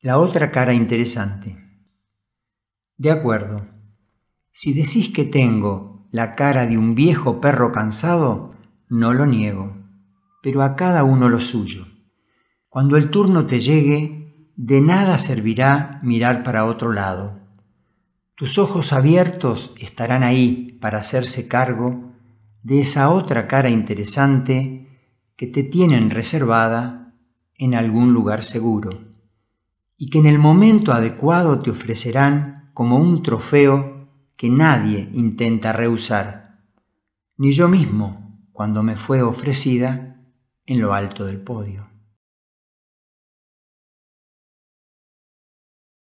La otra cara interesante. De acuerdo. Si decís que tengo la cara de un viejo perro cansado, no lo niego, pero a cada uno lo suyo. Cuando el turno te llegue, de nada servirá mirar para otro lado. Tus ojos abiertos estarán ahí para hacerse cargo de esa otra cara interesante que te tienen reservada en algún lugar seguro y que en el momento adecuado te ofrecerán como un trofeo que nadie intenta rehusar, ni yo mismo cuando me fue ofrecida en lo alto del podio.